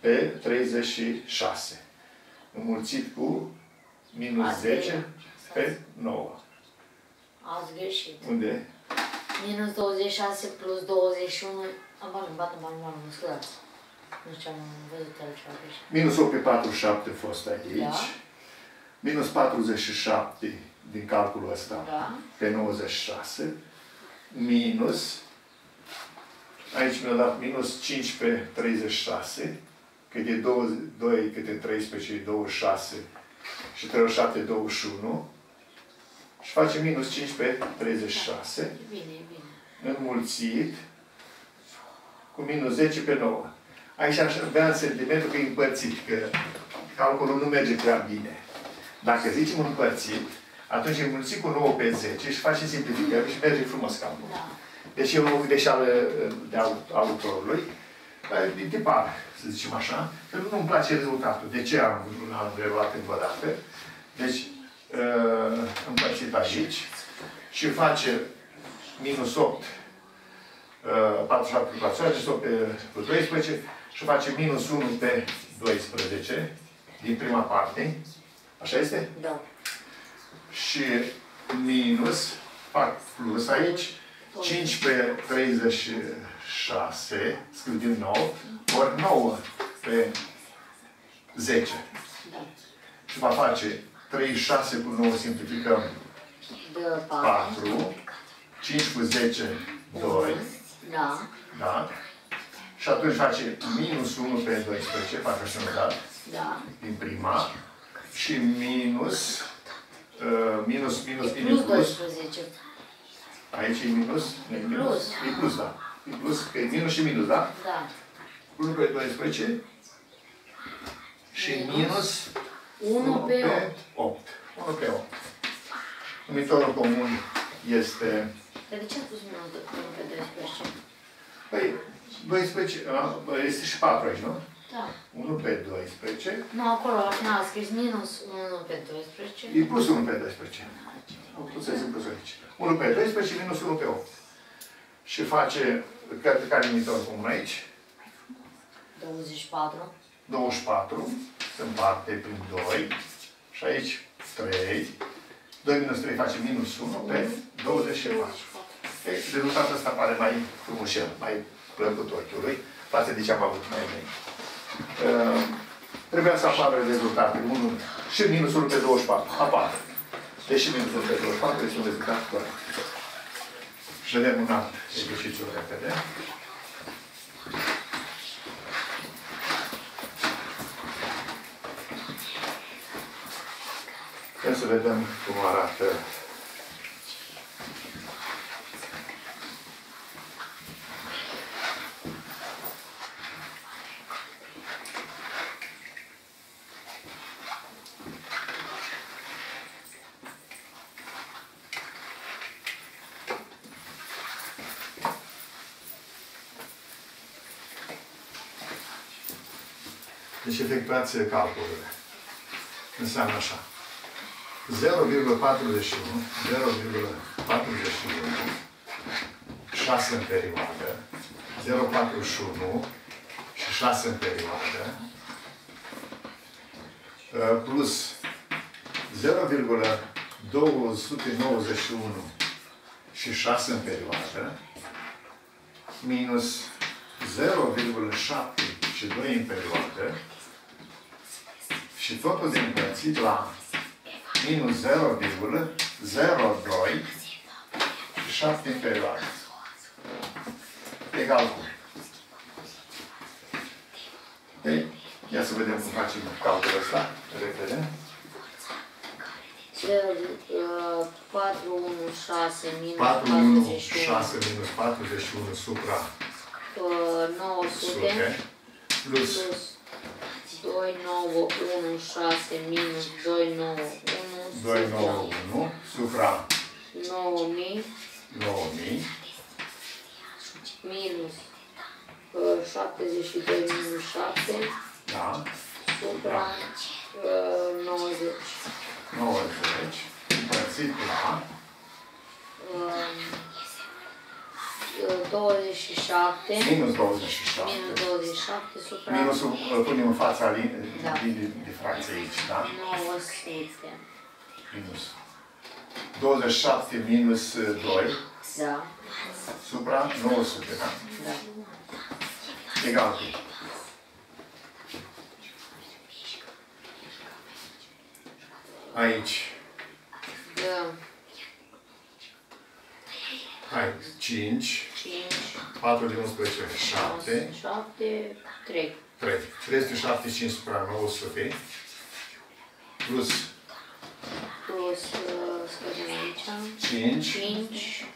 pe 36. Înmulțit cu minus Asta 10 e. pe 9. Ați greșit. Unde? Minus 26 plus 21. Am bani, bani, bani, bani, mă scuzați. Nu știu, am văzut altceva greșit. Minus 8 pe 47 a fost aici. Da. Minus 47 din calculul ăsta Da. pe 96. Minus, aici mi-a dat minus 5 pe 36, cât e 2, 2 câte 13 e 26 și 37 e 21. Și face minus 5 pe 36, E bine, e bine. înmulțit cu minus 10 pe 9. Aici aș avea sentimentul că e împărțit, că calculul nu merge prea bine. Dacă zicem împărțit, atunci e înmulțit cu 9 pe 10 și face simplificări și merge frumos calculul. Da. Deci e o greșeală uh, de au- autorului, dar e tipar, să zicem așa, că nu-mi place rezultatul. De ce am, am reluat încă o dată? Deci, uh, împărțit aici și face minus 8, uh, 47 cu 4, minus 8 pe cu 12 și face minus 1 pe 12 din prima parte. Așa este? Da. și minus, fac plus aici, 5 pe 36, scriu din nou, ori 9 pe 10. Da. Și va face 36 cu 9 simplificăm De 4. 4, 5 cu 10, 2, Da. da? Și atunci face minus 1 pe 12, fac așa un dat, Da. din prima, și minus, uh, minus, minus, E minus, plus plus, 12. Aici e minus? Nu e minus? plus. E plus, da. E plus, că e minus și minus, da? Da. 1 pe 12 și minus 1 pe 8. 8. 1 pe 8. Numitorul comun este, Dar de ce a pus minus de 1 pe 12? păi, 12, a, bă, este și 4 aici, nu? Da. 1 pe 12 Nu, acolo, la final a scris minus 1 pe 12. e plus 1 pe 12. Am putut să zic plus aici. 1 pe 12 minus 1 pe 8. Și face, care, care e numitorul comun aici? 24. 24 se împarte prin 2 și aici 3. 2 minus 3 face minus 1 pe 24. Ei, rezultatul ăsta pare mai frumușel, mai plăcut ochiului, față de ce am avut mai înainte. Uh, trebuia să apară rezultatul 1 și minus 1 pe 24. Apare. Deși minus 1 pe 24 este un rezultat corect. Și vedem un alt exercițiu repede. Ia să vedem cum arată Deci efectuați calculele. Înseamnă așa. 0,41, 0,41, 6 în perioadă, 0,41 și 6 în perioadă, uh, plus 0,291 și 6 în perioadă, minus 0,7 și 2 în perioadă, și totul de împărțit la minus 0,02 și 7 în perioadă. Egal cu. Ei, ia să vedem cum facem calculul ăsta. Repede. 4, 1, 6, minus 4, 1, 41. 6 minus 41 supra uh, 900 100 plus plus 2, 9, 1, 6 minus 2, 9, 1 291 supra. 9000 9000 minus uh, 72 minus 7 da, supra uh, 90. 90 împărțit la? Um, uh, 27 Minus 27. minus 27 supra Minusul îl punem în fața lin- Da. linii de fracție aici, da? 900. Minus. 27 minus 2 Da, supra 900, da? da. Egal cu. Aici, Da, hai, 5, 5, 4 de 11, 7, 7, 3. 3. 375 supra 900, plus. Plus, uh, scădem aici, 5, 5,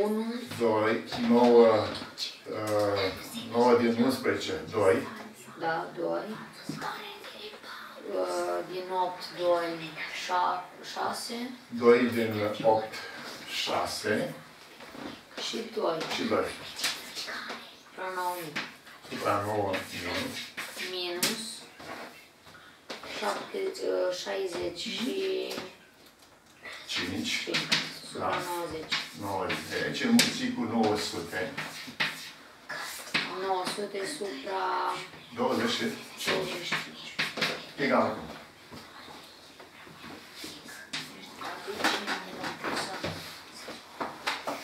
1, 2, 9, 9 din 11, 2, da, 2. Uh, Din 8, 2, 6 2 din 8, 6 și 2. Și 2. La 9 La 9 minus. Minus 7, 60 mhm. și 5. 5. La 90. 90. Înmulțit cu 900. 900 supra 20. 20. Egal acum.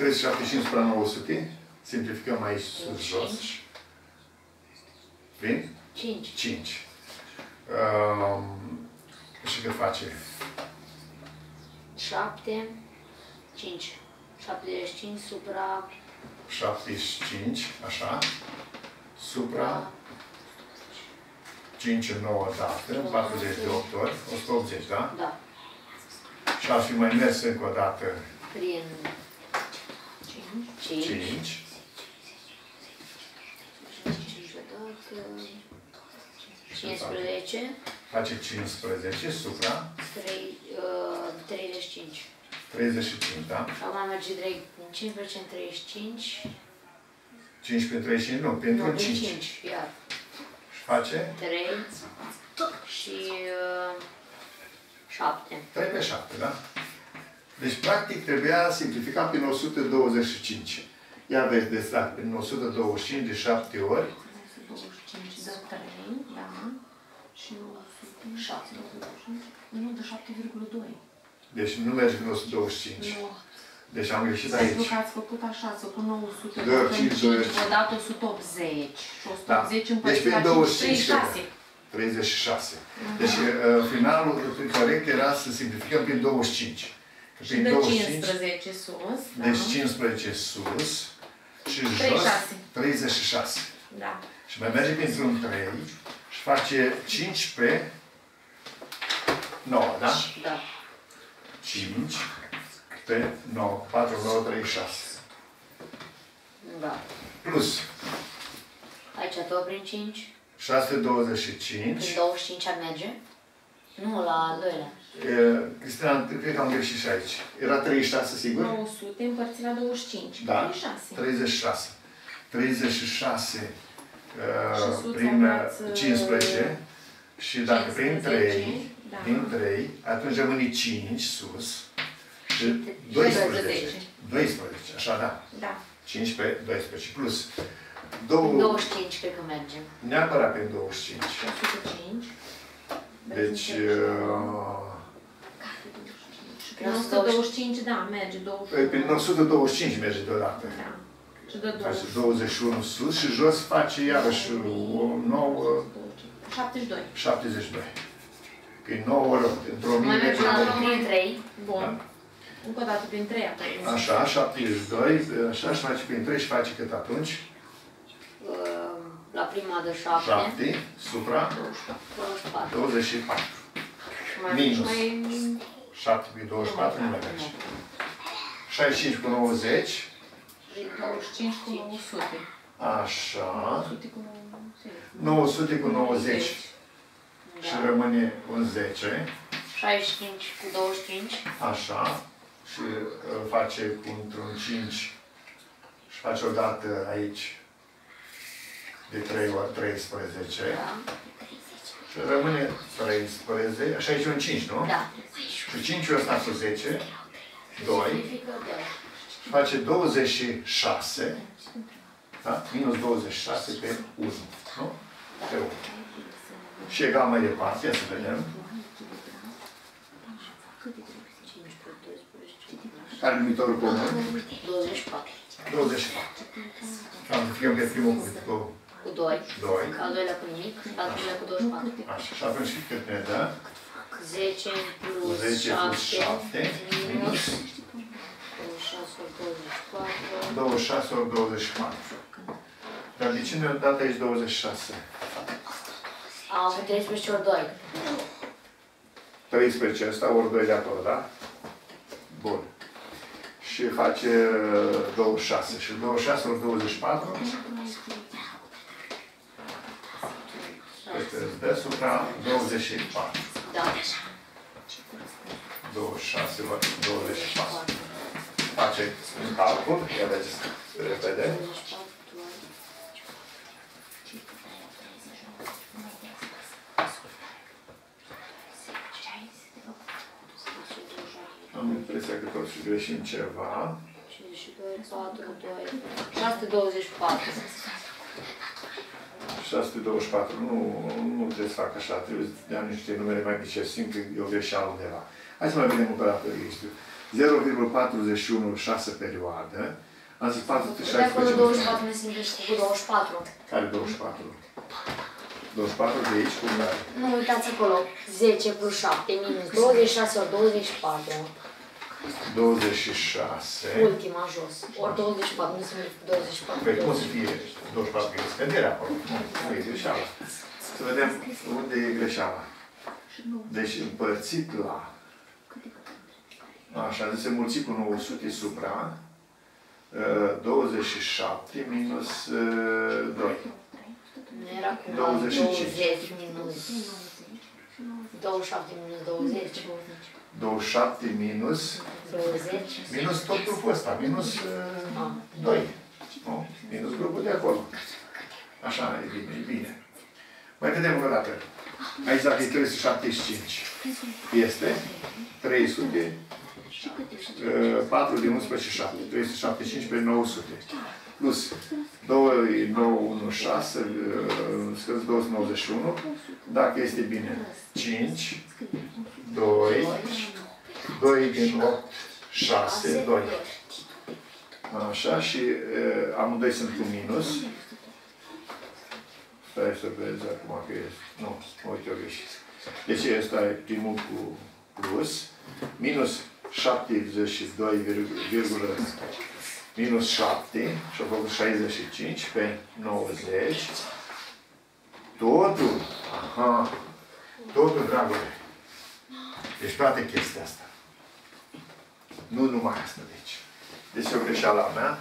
375 până 900. Simplificăm aici sus, 5. jos. Vin? 5. 5. Um, și cât face? 7, 5. 75 supra... 75, așa. Supra... 5 în 9 dată, 48 ori, 180, da? Da. Și ar fi mai mers încă o dată... Prin 5. 5. 5, 5 odată. 15. face 15, supra 3, uh, 35. 35, da? Și acum merge direct din 15 în 35. 5 pentru 35, nu, pentru Nu, din 5. 5. Iar. Și face 3 și uh, 7. 3 pe 7, da? Deci, practic, trebuia simplificat prin 125. Ia vezi de stat, prin 125 de 7 ori, 25 de 3, da. Și 7. 125. Nu, de 7,2. deci nu merge prin 125. Nu. Deci am greșit Pentru aici. că ați făcut așa, să pun 900, Doi ori cinci, doi ori 5, vă dat 180. Și 180 Da. împărțit Deci pe la 25 5, 36. 36. Deci uh, finalul corect era să simplificăm prin 25. Că Și prin de 25, 15 sus. deci da. 15 sus și jos 36. 36. Da. Și mai merge pentru un 3 și face 5 pe 9, da? Da. 5 pe 9, 4, 9, 3, 6. Da. Plus Aici tot prin 5. 625. Prin 25 ar merge? Nu, la al doilea. E, Cristina, cred că am greșit și aici. Era 36, sigur? 900 împărțit la 25. Da. 36. 36. 36 Și uh, suța prin uh, luați, uh, 15 și dacă prin 3, 15, da. din 3, atunci rămâne 5 sus și 12. 12. 12, așa da. Da. 5 pe 12 plus 2, 25 cred că merge. neapărat pe 25. 105. Deci, uh, Și prin 125, da, merge 21. prin 125 merge deodată. Da. Și de Face 21. 21 sus și jos face iarăși o nouă 72. 72. Că e 9 ori, într-o Mai mie merge de la ori. prin 3. Bun. Încă o dată prin 3 apoi. Așa, 72, așa și face prin 3 și face cât atunci? uh, La prima de 7. 7 supra 24. 24. Și mai Minus. Mai 7 pe 24 nu mai merge. 65 cu 90, Prin 25 cu 900. așa, 900 cu 90. 900 cu 90 și Da. rămâne un 10, 65 cu 25. așa, și îl face cu într-un 5 și face o dată aici de 3 ori 13 Da. Și rămâne 13, așa aici un 5, nu? Da. Și 5 ăsta cu 10, 2, Simplifică 2. Și face 26. Da? Minus 26 pe 1. Nu? Pe 1. Și egal mai departe, ia să vedem. 5 pe 12. Care numitorul comun? 24. 24. Amplificăm pe primul cuvânt cu Cu 2. 2. Al doilea cu nimic. Al treilea cu 24. Așa. Și atunci cât ne dă? 10 plus 10 plus 7 minus 26 ori 24. 26 ori 24. Dar de ce ne-a dat aici 26? Am avut 13 ori 2. 13 ăsta ori 2 de acolo, da? Bun. Și face uh, 26. Și 26 ori 24 este deasupra 24. Da. 26 ori 24. Face un calcul, ia vedeți repede. 24 Am impresia că toți greșim ceva. 52, 4, 2, 624. 624, nu, nu trebuie să fac așa, trebuie să dea niște numere mai mici, simt că e o greșeală undeva. Hai să mai vedem o dată registru. 0,416 perioadă, am zis De acolo 416 24 ne simte și cu 24. Care 24? 24 de aici, cum are? Nu uitați acolo. 10 plus 7 minus 26 ori 24. 26. Ultima jos. Ori 24. Nu se merge cu 24. Păi cum să fie 24 că e scădere acolo? Nu, nu e greșeala. Să vedem unde e greșeala. Deci împărțit la Așa, deci se mulți cu 900 supra uh, 27 minus uh, 2. Nu era cu 25. 20 minus 27 minus 20. 27 minus 20. minus tot grupul ăsta, minus uh, 2. Nu? Minus grupul de acolo. Așa, e bine, e bine. Mai vedem o dată. Aici dacă e 375, este 300 4 din 11 și 7, 375 pe 900. Plus 2, 9, 1, 6, scăzi 291. Dacă este bine, 5, 2, 2 din 8, 6, 2. Așa, și uh, amândoi sunt cu minus. Stai să vezi acum că este. Nu, uite, o greșit. Deci ăsta e primul cu plus. Minus 72, virgulă, minus 7 și a făcut 65 pe 90. Totul, aha, totul, dragule. Deci toate chestia asta. Nu numai asta, deci. Deci e o greșeală a mea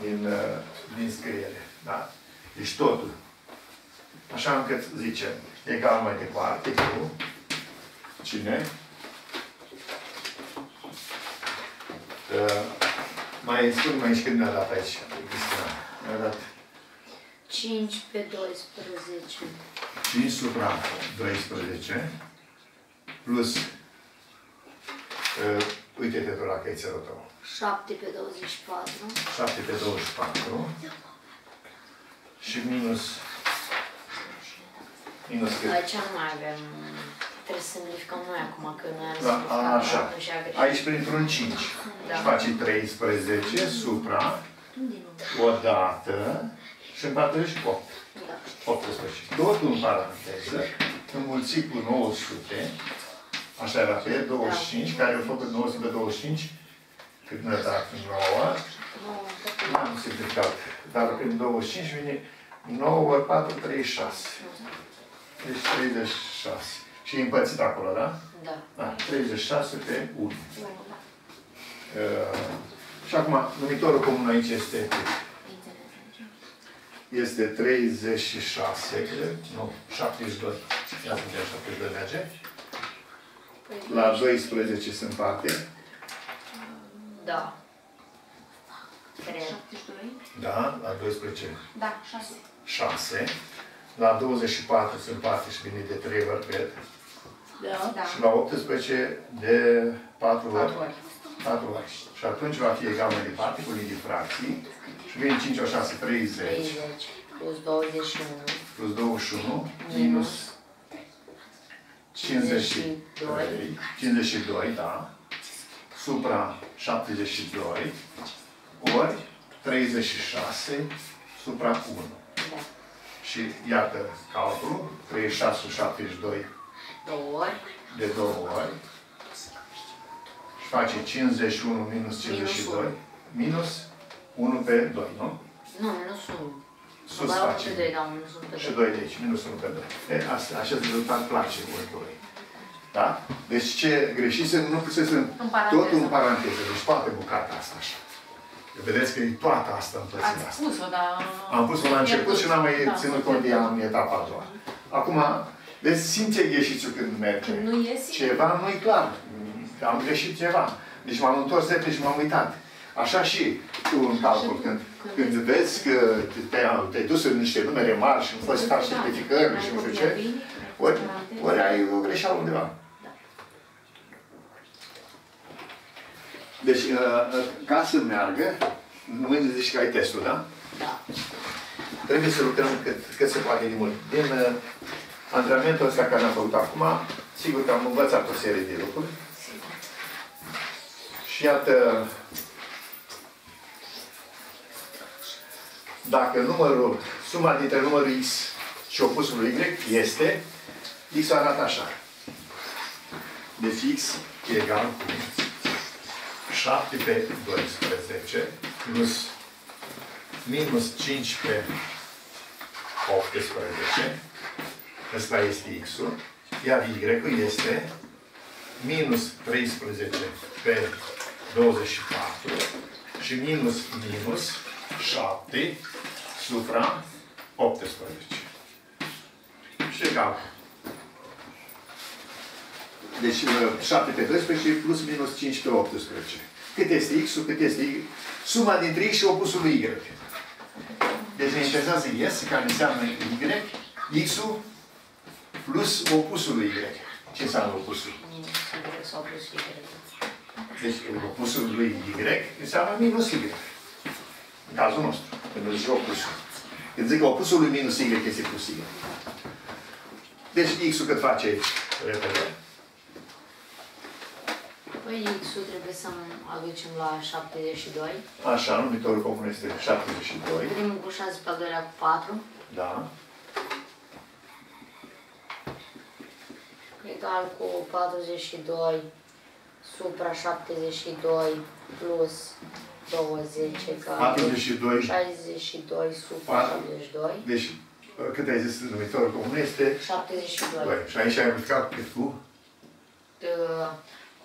din, uh, din scriere. Da? Deci totul. Așa încât zicem, egal mai departe cu cine? Uh, mai spun mai și când mi-a dat aici, Cristina. Mi-a dat 5 pe 12. 5 supra 12 plus uh, uite-te tu la căițelul tău. 7 pe 24. 7 pe 24 și minus minus cât? Aici nu mai avem... Trebuie să simplificăm noi acum, că noi am Da, simplificat așa. atunci a greșit. Aici printr-un 5 Da. și face 13 supra odată și împarte și cu 8. Da. 18. Totul în paranteză, înmulțit cu 900, așa era pe 25, care au făcut 900 pe 25, cât ne-a dat 9, n-am simplificat, dar prin 25 vine 9 ori 4, 36. Deci 36. Și e împărțit acolo, da? Da. Da, 36 pe 1. Uh, și acum, numitorul comun aici este cât? Este 36, cred. Nu, 72. Ia să vedem, 72 merge. La 12 se împarte. Da. Cred. 72? Da, la 12, Da, 6. 6. La 24 se împarte și vine de 3 ori, cred. Da. Da. Și la 18 de 4 ori. Patru ori. 4 ori. Și atunci va fi egal mai departe cu linii fracții. Și vine 5 ori 6, 30. 30 plus 21 Plus 21 minus 52. 52, da. Supra 72 ori 36 supra 1. Da. Și iată calculul, 36 cu 72 2 ori de 2 ori și face 51 minus 52 minus 1 pe 2, nu? Nu, minus 1 Sus Ba, face. pe 2, da, minus 1 pe Și 2 2 de aici, minus 1 pe 2. E, asta, acest rezultat place oricului. Da? Deci ce greșise, nu pusese În paranteză. totul în paranteză. Deci toată bucata asta așa. Vedeți că e toată asta în părțile Ați asta. spus-o, dar... Am pus-o la început și n-am mai Da, ținut s-a cont de ea pierdut. în etapa a doua. Acum, deci simți ieșiți când merge. Când nu iesi, Ceva nu-i clar. Am greșit ceva. Deci m-am întors repede și m-am uitat. Așa și tu în calcul, când, când vezi că te-ai te dus în niște numere mari și nu fost faci Da. simplificări și nu știu ce, ori, ori ai o greșeală undeva. Deci, uh, ca să meargă, nu mâine zici că ai testul, da? Da. Trebuie să lucrăm cât, cât se poate de mult. Din uh, antrenamentul ăsta care am făcut acum, sigur că am învățat o serie de lucruri. Și iată, dacă numărul, suma dintre numărul x și opusul lui y este, x arată așa. Deci x e egal cu 7 pe 12 plus minus 5 pe 18. Ăsta este x-ul. Iar y-ul este minus 13 pe 24 și minus minus 7 supra 18. Și egal. Deci 7 pe 12 plus minus 5 pe 18. Cât este x-ul, cât este y? Suma dintre x și opusul lui y. Deci ne interesează S, care înseamnă Y, X-ul plus opusul lui Y. Ce înseamnă opusul? Minus Y sau plus Y. Deci opusul lui Y înseamnă minus Y. În cazul nostru, când zic opusul. Când zic că opusul lui minus Y este plus Y. Deci X-ul cât face aici? Repede. Păi X-ul trebuie să aducem la 72. Așa, numitorul comun este 72. Primul cu 6 pe al doilea cu 4. Da. Egal cu 42 supra 72 plus 20 egal 42. 62 supra Patru. 72. Deci, cât ai zis numitorul comun este 72. 2. Și aici ai multiplicat cât cu? Uh,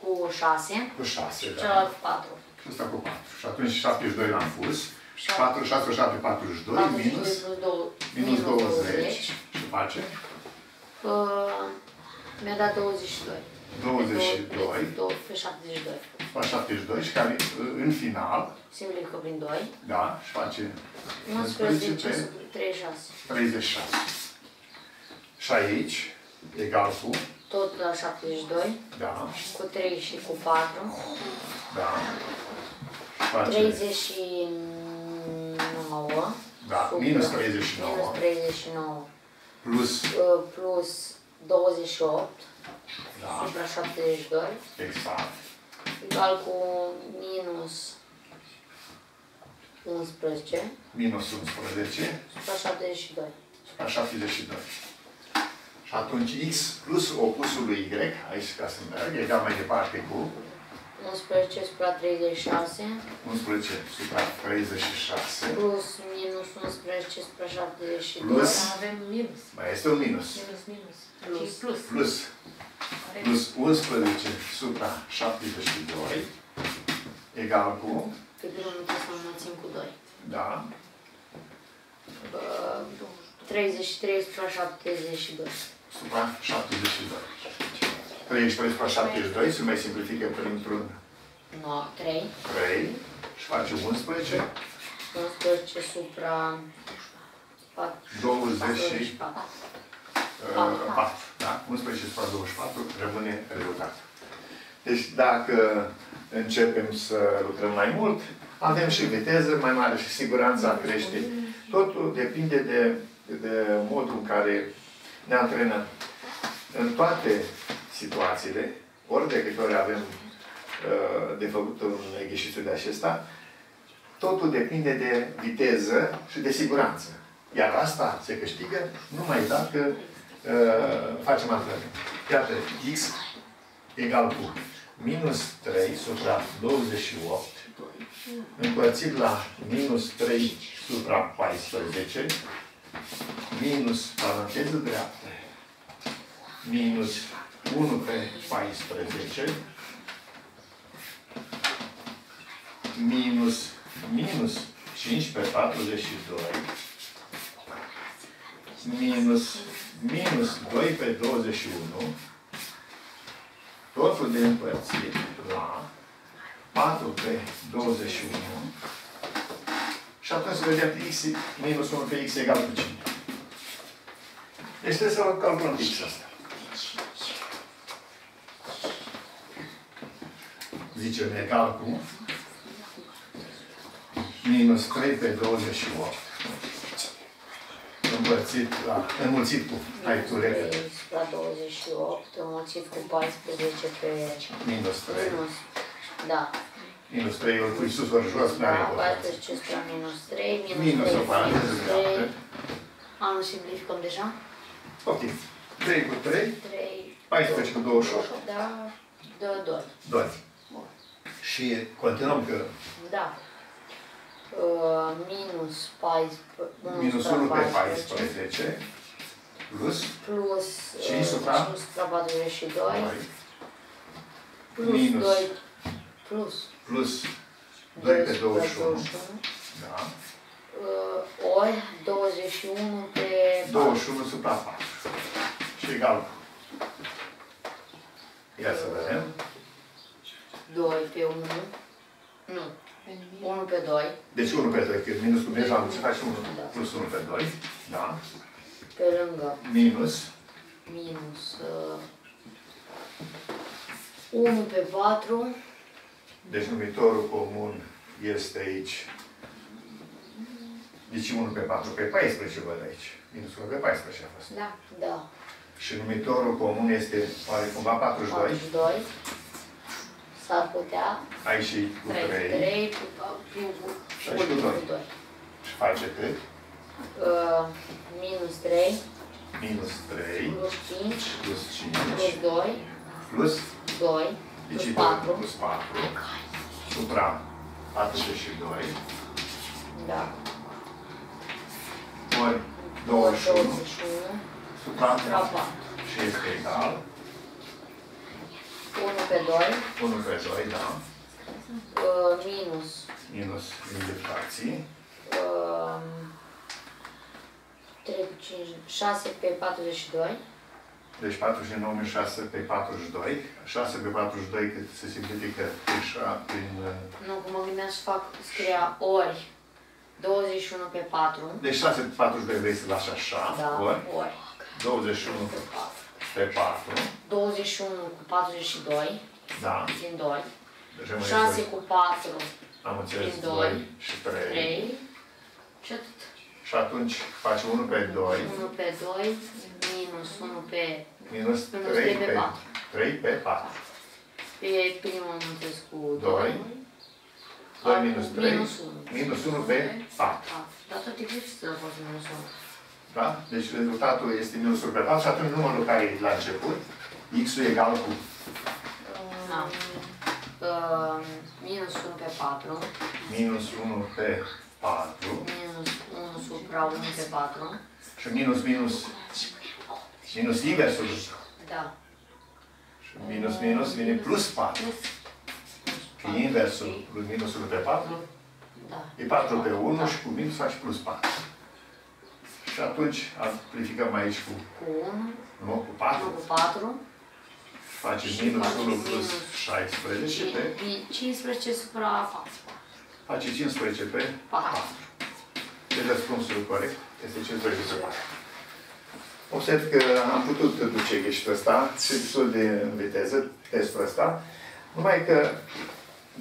Cu 6 Cu 6. și Da. celălalt cu 4. Și ăsta cu 4. Și atunci 72 l-am pus. Șapte. 4, 6, 7, 42, 42 minus, plus 2, minus 20. Și face Uh, Mi-a dat 22. 22. 2 pe 72. Fac 72 și care în final, Simplifică prin 2. da, și face 11 11 pe sub 36. 36. Și aici, egal cu, Tot la 72. da, Cu 3 și cu 4. da, și face, 39. Da, supra- minus 39. Minus 39. plus, Uh, Plus 28. da, Supra 72. exact, Egal cu minus 11. minus 11, Supra 72. la 72. Și atunci x plus opusul lui y, aici ca să merg, egal mai departe cu 11 supra 36. 11 supra 36, Plus minus 11 supra 72. Plus. Dar avem minus. mai este un minus, Minus, minus. Plus. Și plus. plus, Corect. plus 11 supra 72, egal cu, Pe primul trebuie să înmulțim cu 2. da, 33 supra 72. supra 72. 33 supra 72 se mai simplifică printr-un No, 3. 3 și face 11, 11 supra 4. 20 și 24. uh, 4. Da? 11 supra 24 rămâne rezultatul. Deci dacă începem să lucrăm mai mult, avem și viteză mai mare și siguranța crește. Totul depinde de, de modul în care ne antrenăm. În toate situațiile, ori de câte ori avem uh, de făcut un exercițiu de acesta, totul depinde de viteză și de siguranță. Iar asta se câștigă numai dacă uh, facem antrenament. Iată, x egal cu minus 3 supra 28 împărțit la minus 3 supra 14 minus paranteză dreaptă minus 1 pe 14 minus minus 5 pe 42 minus minus 2 pe 21 totul de împărțit la 4 pe 21 și atunci să vedem x minus 1 pe x egal cu 5. Deci trebuie să calculăm x asta. Zicem egal cu minus 3 pe 28 împărțit la, înmulțit cu, hai tu repede, 3 la 28, înmulțit cu 14 pe minus 3. minus. Da. Minus 3 ori pui sus ori jos, nu are Da, importanță. 14 spre minus 3, minus Minus 3, o paranteză minus dreaptă. 3. Am simplificăm deja? Ok. 3 cu 3, 3, 14 cu 28. Da, dă 2. 2. Și continuăm că Da. Uh, minus 14, minus 1 pe 14 plus plus 5 supra? 5 supra 42 2 plus minus 2 plus plus 2 pe supra 21. Da. uh, ori 21 pe 21 supra 4. Și egal cu. Ia să vedem. 2 pe 1 nu 1 pe 2 Deci 1 pe 2, că minus cu minus am ce face 1 Da. plus 1 pe 2. Da. pe lângă Minus minus uh, 1 pe 4 Deci numitorul comun este aici. Deci 1 pe 4 pe 14 văd aici. Minus 1 pe 14 a fost. Da. da Și numitorul comun este oare cumva 42. 42 s-ar putea Aici și cu 3. 3 cu cu cu Și aici cu doi. cu 2 Și face cât? uh, minus 3 Minus 3 plus 5 plus 5 plus 2 plus, 2 deci plus 2 4 plus 4 supra 42 da. Ori 21 21 supra supra 4 și este egal 1 pe 2 1 pe 2, da, uh, minus. Minus de fracții, uh, 3 cu 5 6 pe 42 deci 49 minus 6 pe 42, 6 pe 42 cât se simplifică prin, șa- prin uh, nu, cum mă gândeam să fac, scria ori. 21 pe 4 deci 6 pe 42 vrei să lași așa, da, ori. ori. 21 pe 4 pe 4, 21 cu 42 da, din 2 deci rămâne 6 doi. cu 4 am înțeles din 2 doi, și 3. 3 și atât. Și atunci faci 1 pe 2 1 pe 2 minus 1 pe, minus Minus 3 trei pe pe patru. 3 pe 4. pe primul mulțesc cu Doi. 2. 2 minus 3 Minus 1. minus 1 pe 4. Dar tot e greu să fost minus 1. Da? Deci rezultatul este minusul pe 4 și atunci numărul care e la început, x-ul egal cu Da. Uh, minus 1 pe 4. minus 1 pe 4 Minus 1 supra 1 pe 4. și minus minus minus inversul. Da. Și minus minus vine plus 4. Că inversul lui minusul pe 4 Da. e 4 pe 1 și cu minus faci plus 4. Și atunci amplificăm aici cu, Cu 1. nu, cu 1 4, cu 4. face Și minus face 1 plus minus 16 pe, 15 supra 4. face 15 pe 4. Deci răspunsul corect este 15 pe 4. Observ că am putut duce gheștul ăsta și destul de în viteză, testul ăsta, numai că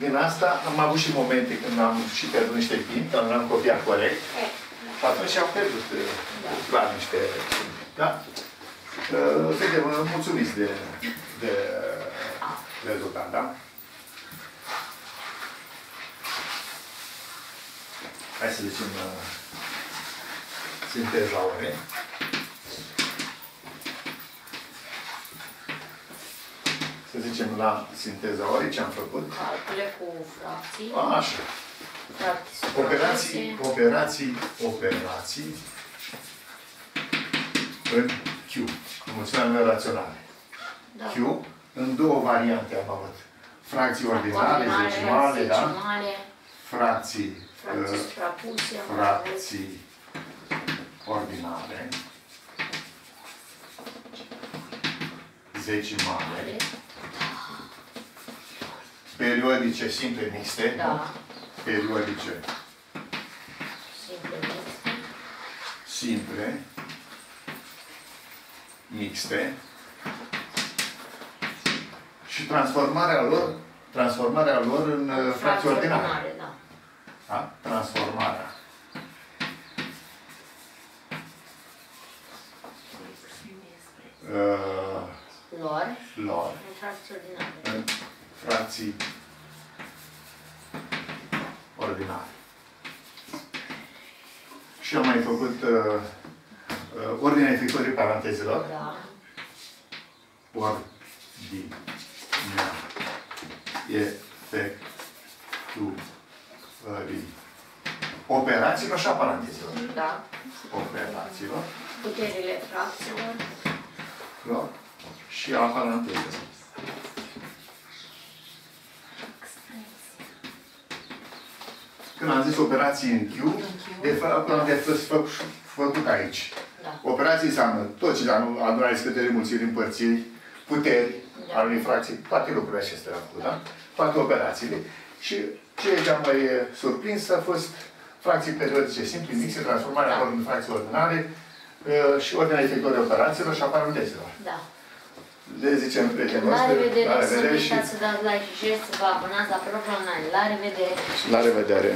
din asta am avut și momente când am și pierdut niște timp, când nu am copiat corect. Și atunci am pierdut uh, clar niște timp. Da? Uh, Suntem uh, mulțumiți de, de rezultat, da? Hai să zicem uh, sinteza ore. Să zicem la sinteza ore ce am făcut. Calcule cu fracții. Așa. Fracții. Operații, operații, operații în Q, în mulțimea raționale. Da. Q, în două variante am avut. Fracții ordinale, decimale, da? Decimale, Fracții, fracții uh, suprapuse. fracții ordinale, decimale, periodice simple mixte, nu? Da. periodice Simple mixte. simple, mixte și transformarea lor, transformarea lor în uh, fracții ordinare. da. Da? Transformarea. Uh, Lor. lor În fracții ordinare. în fracții ordinare. Și am mai făcut uh, uh, ordinea efectuării parantezelor. Da. ordinea efectuării operațiilor și a parantezelor. Da. Operațiilor Puterile fracțiilor. lor și a parantezelor. Când am zis operații în Q, de fapt am de fost fă, făcut aici. Da. Operații înseamnă tot ce înseamnă adunare, scădere, mulțiri, împărțiri, puteri, Da. al unei fracții, toate lucrurile acestea am făcut, da? Toate operațiile. Și ce ce am mai eh, surprins a fost fracții periodice simple, mixe, transformarea lor în fracții ordinare eh, și ordinea efectuării operațiilor și a parantezelor. Da. Le zicem prietenilor La revedere, la să revedere nu și uitați să dați like și share, să vă abonați la programul La revedere! la revedere!